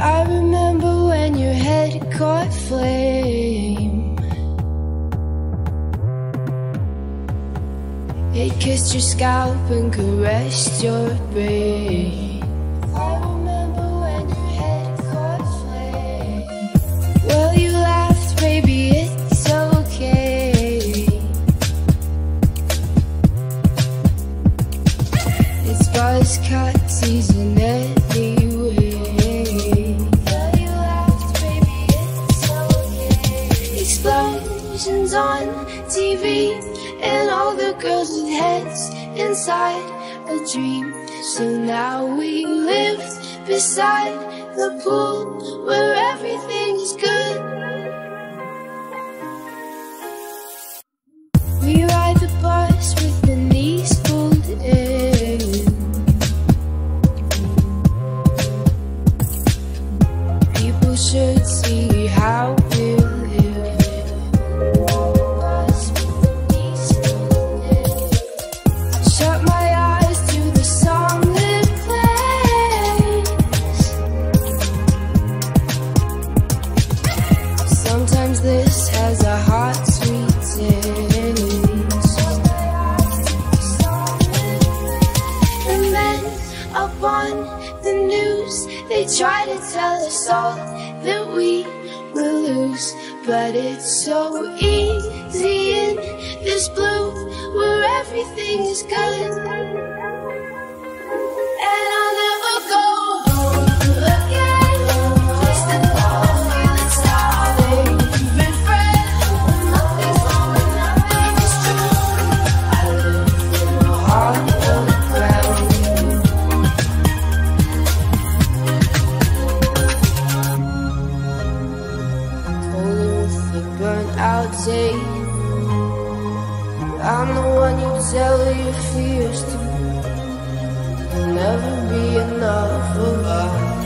I remember when your head caught flame. It kissed your scalp and caressed your brain. I remember when your head caught flame. Well, you laughed, baby, it's okay. It's buzz cut season On TV and all the girls with heads inside a dream. So now we live beside the pool where everything is good. We ride the bus with the knees pulled in. People should see they try to tell us all that we will lose. But it's so easy in this blue where everything is good. Out tape. I'm the one you tell your fears to. There'll never be enough of us.